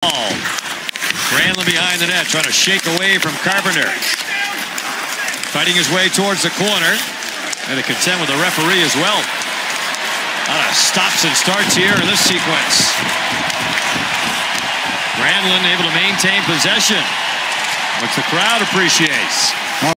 ball. Granlund behind the net, trying to shake away from Carpenter. Fighting his way towards the corner. And to contend with the referee as well. A lot of stops and starts here in this sequence. Granlund able to maintain possession, which the crowd appreciates.